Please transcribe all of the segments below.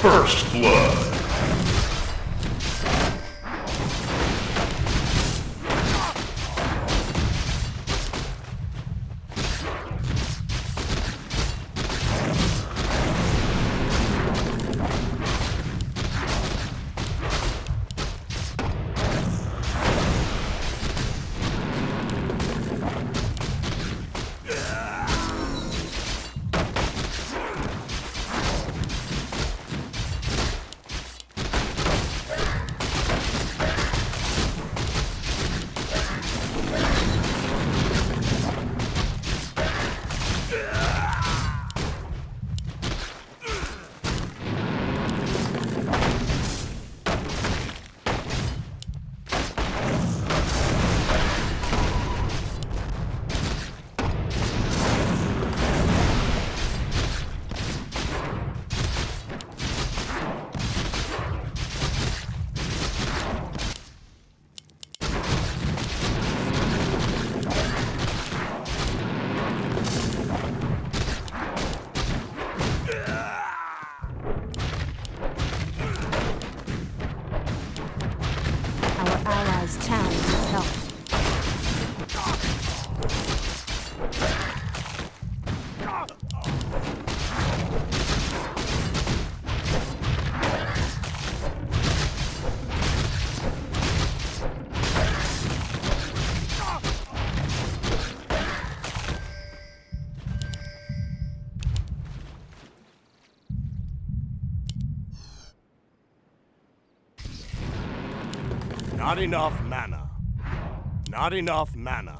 First Blood. Help. Not enough. Not enough mana.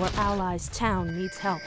Our allies' town needs help.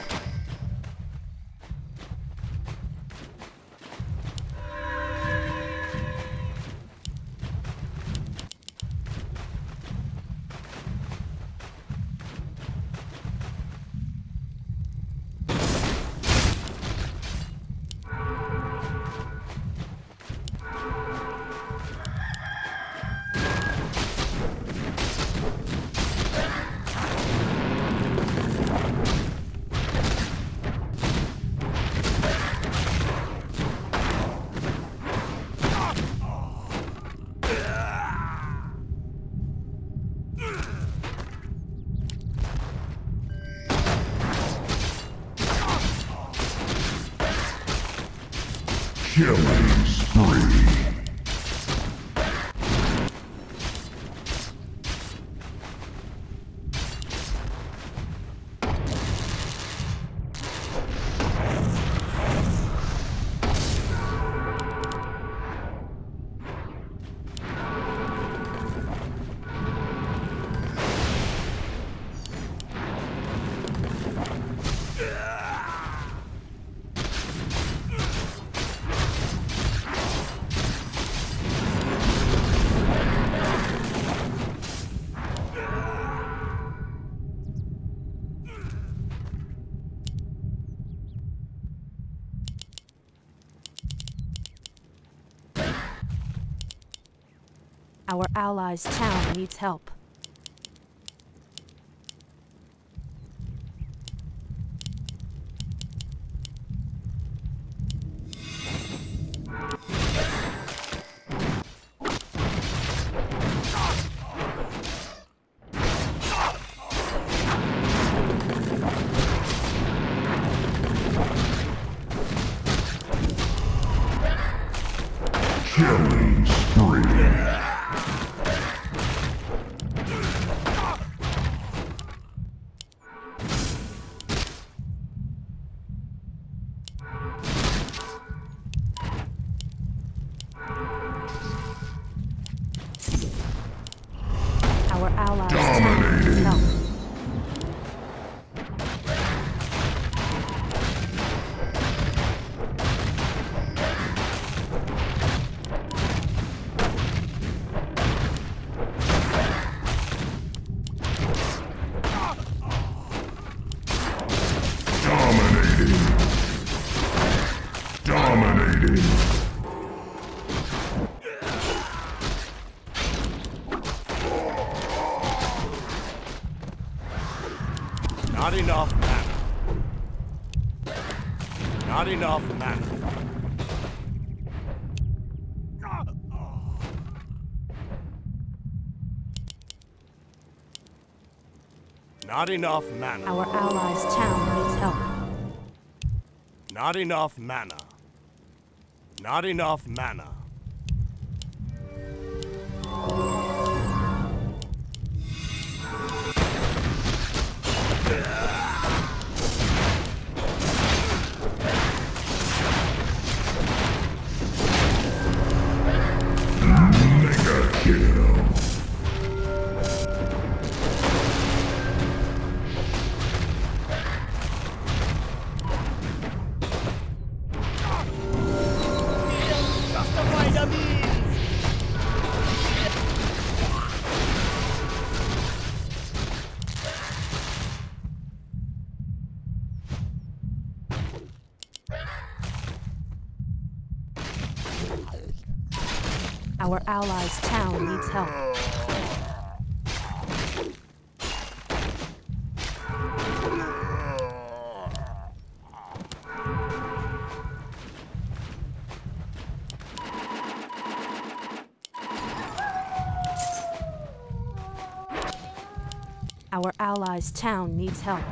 Our allies' town needs help. Not enough mana. Not enough mana. Not enough mana. Our allies' town needs help. Not enough mana. Not enough mana. Our allies' town needs help.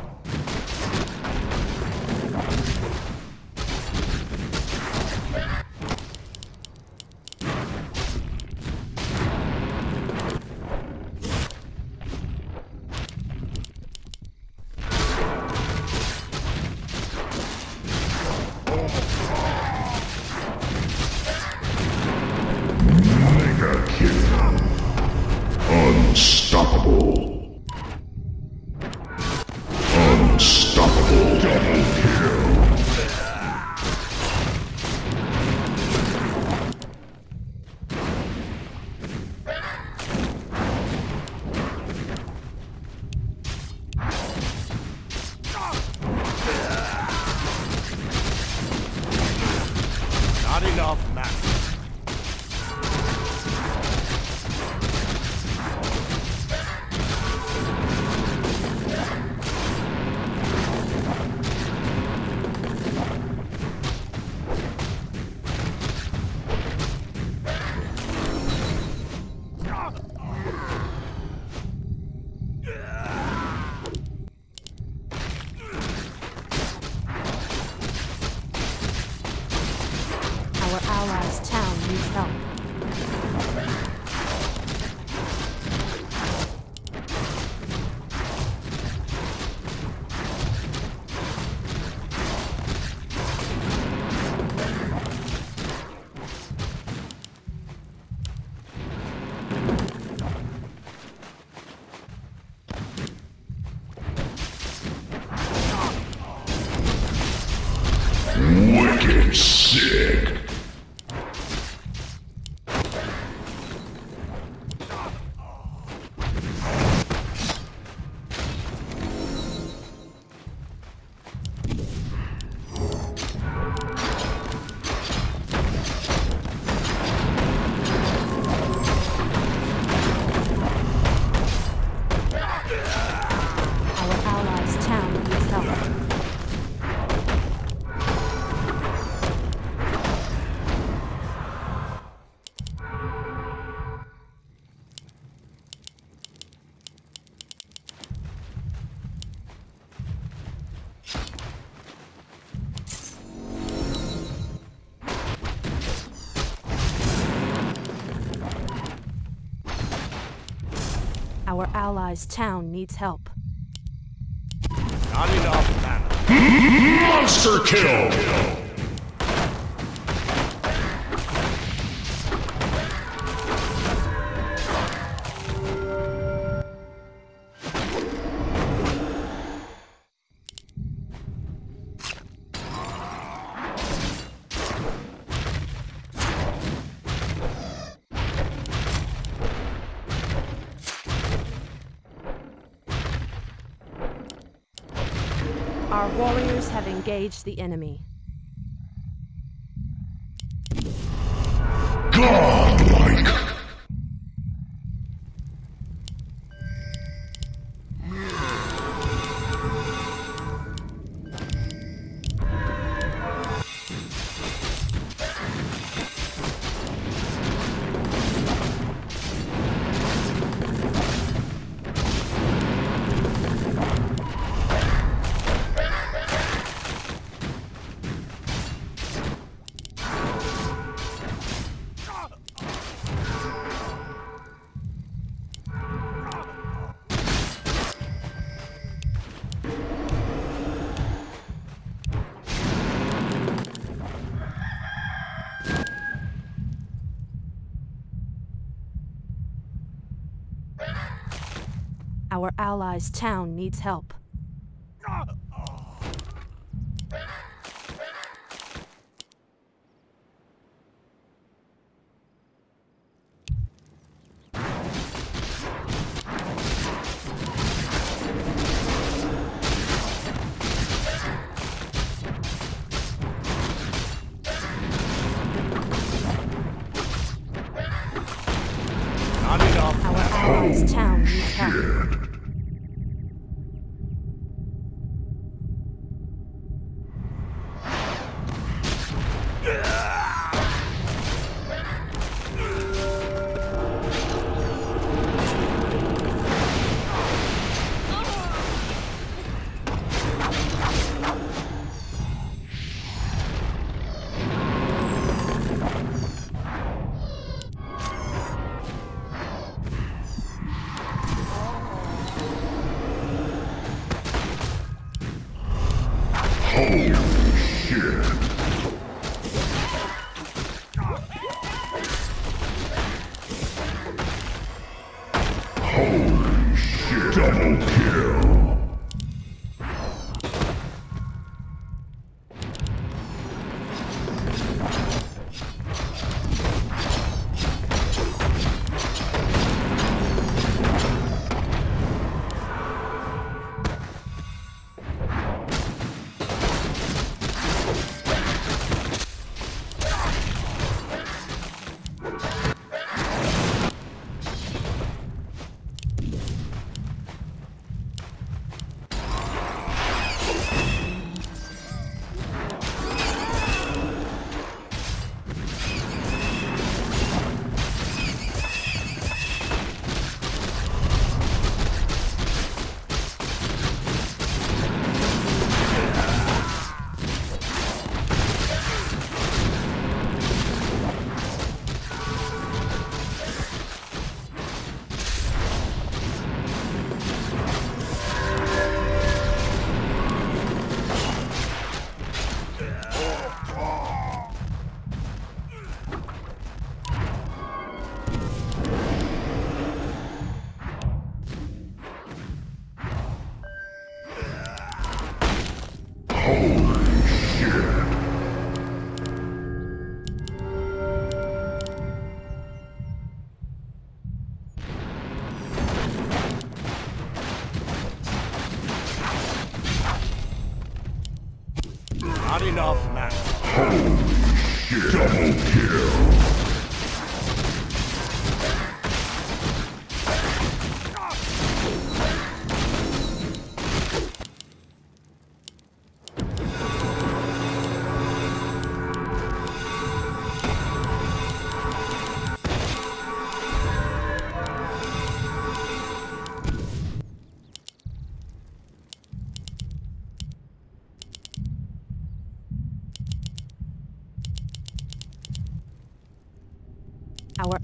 Our allies' town needs help. Not enough, Monster kill! warriors have engaged the enemy. Allies' town needs help.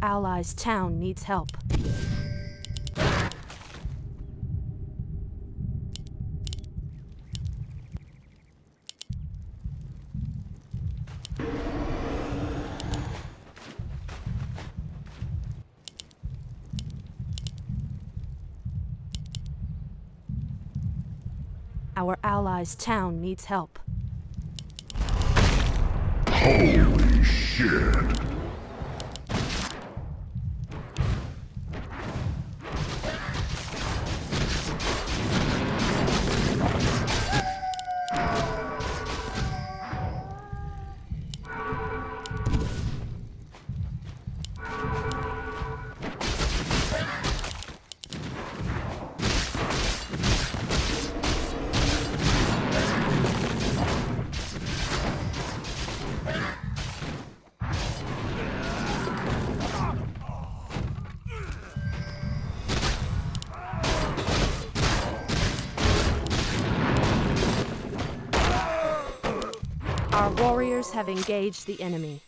Allies' town needs help. Our allies' town needs help. Holy shit. Our warriors have engaged the enemy.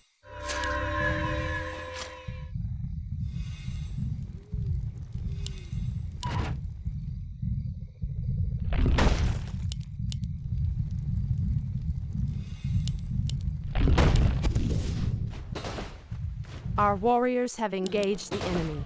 Our warriors have engaged the enemy.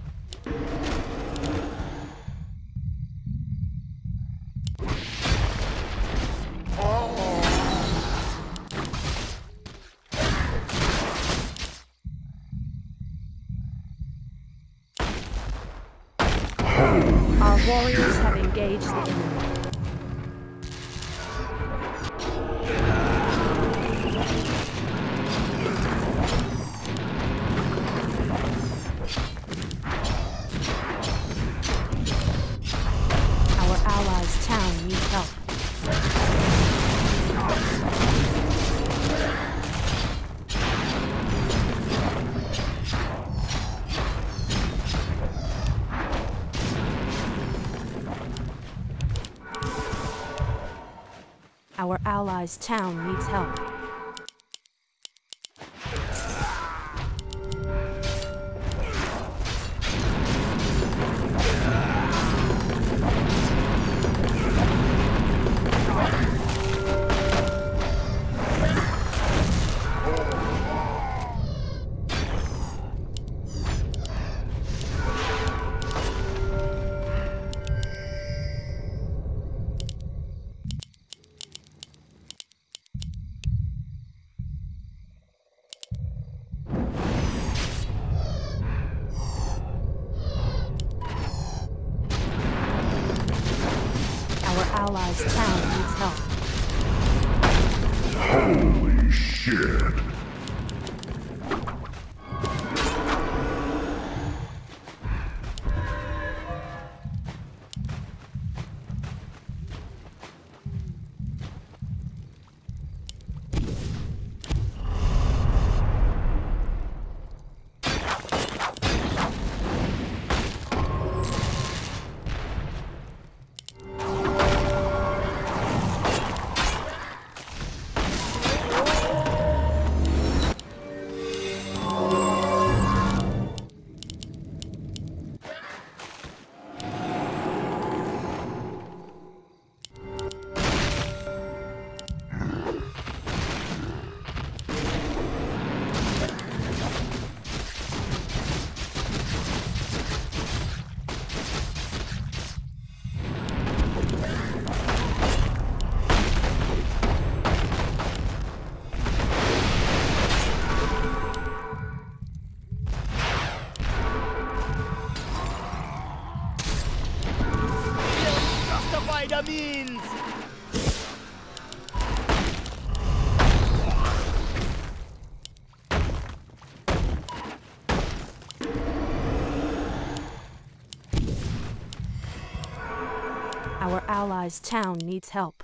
Allies' town needs help. Our town needs help.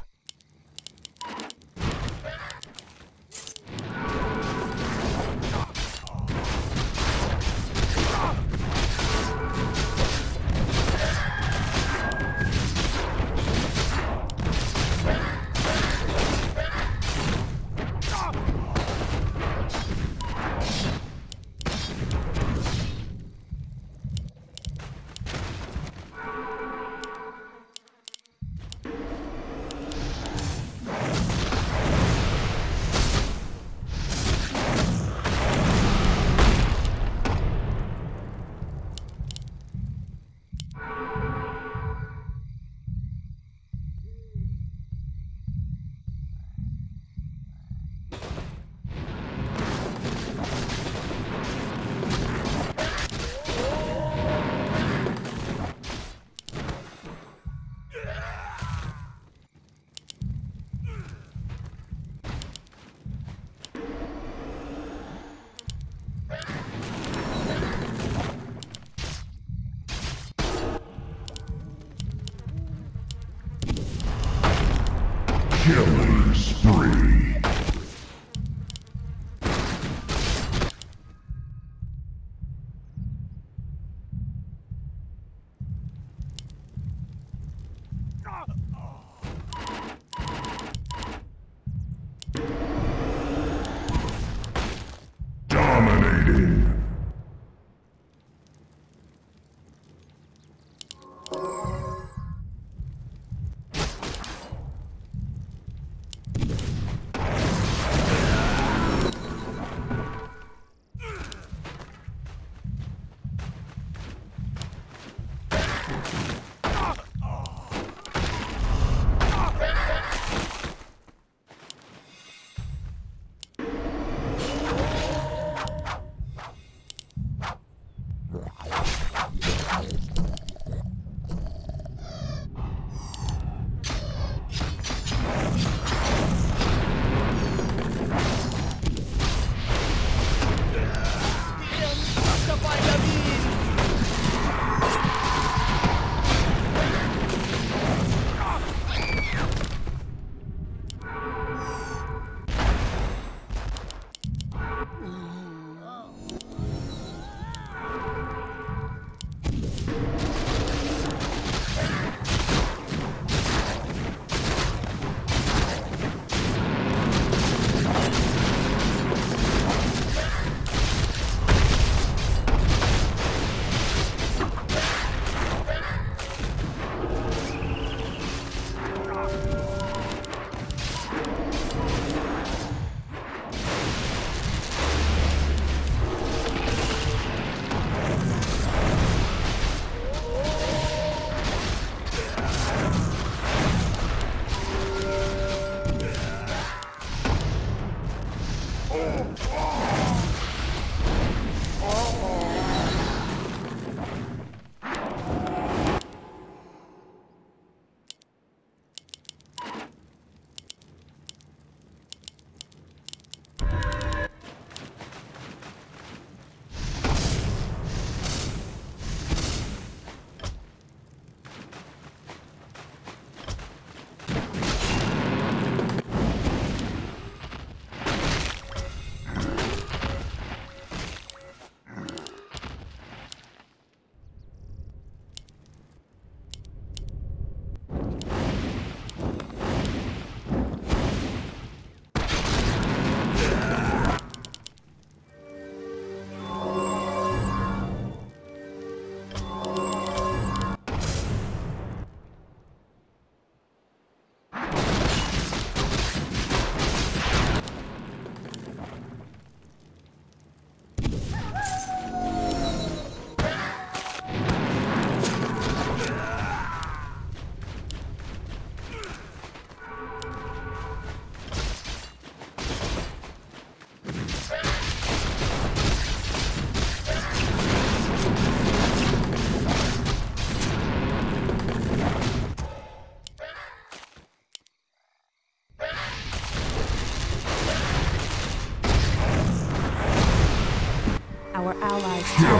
Allies'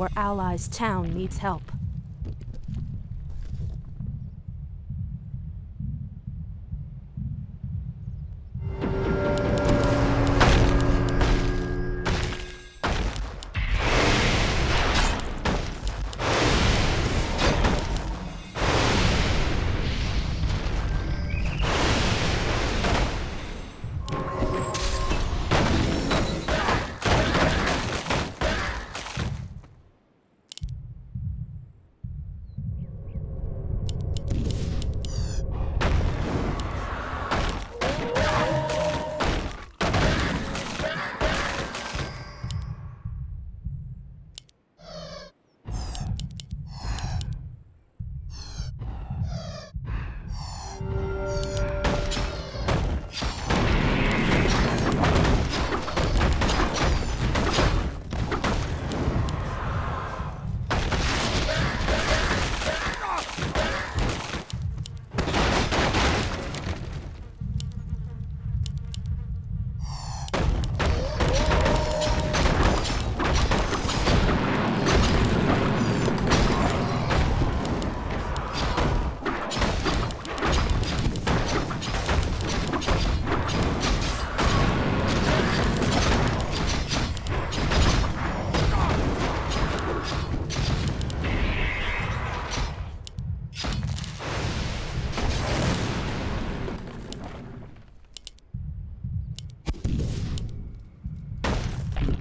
Our allies' town needs help.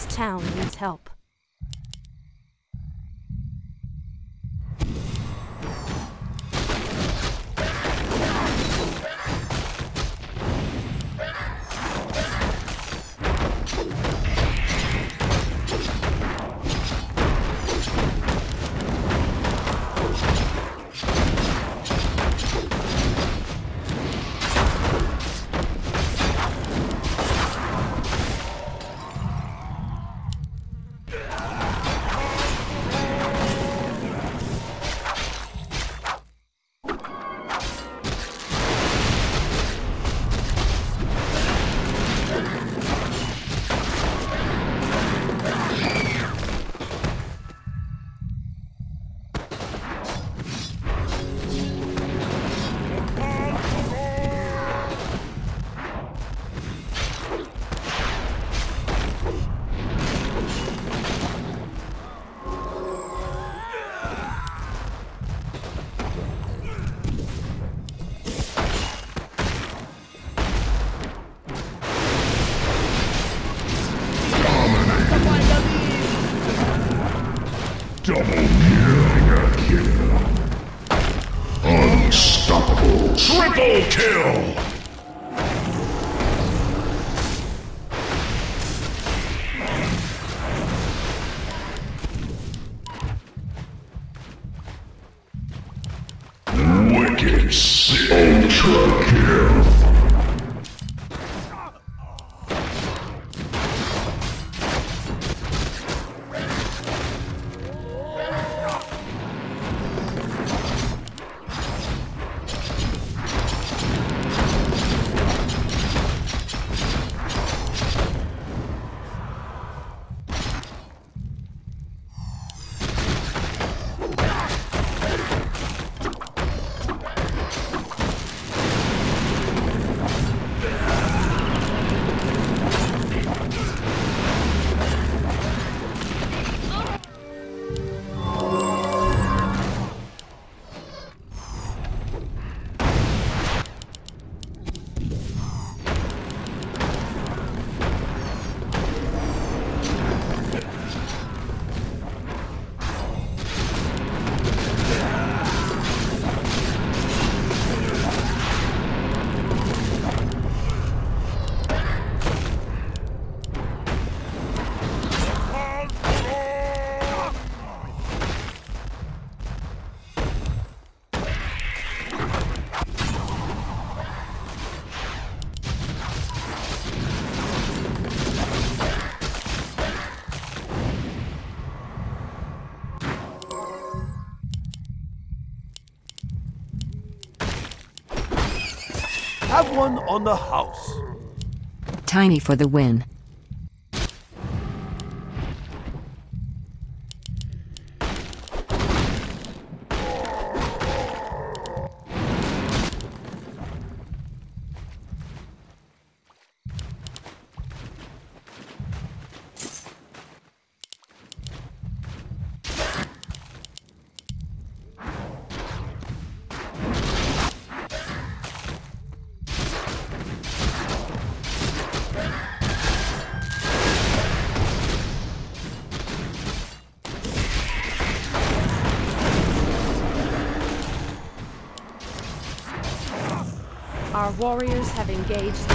Allies' town needs help. Unstoppable. One on the house. Tiny for the win. Warriors have engaged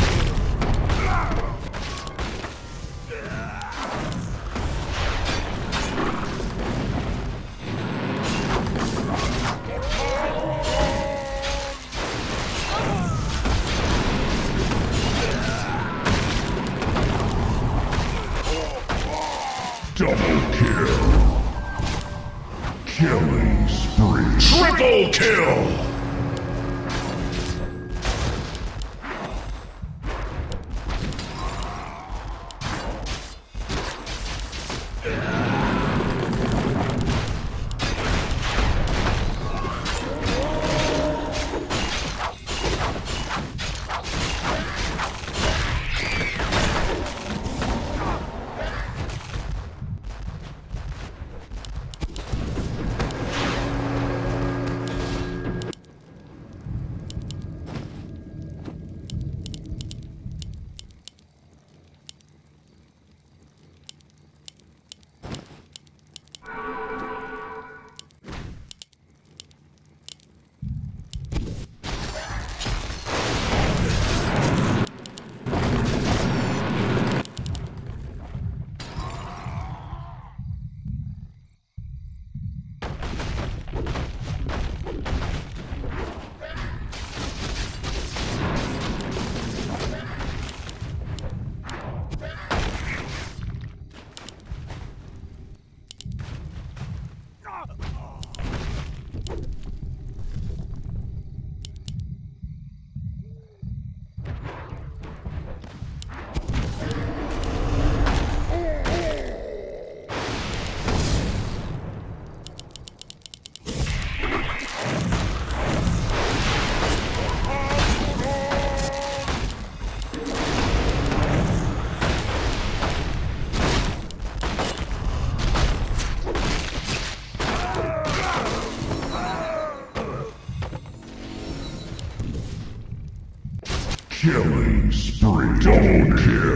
spree. Double kill.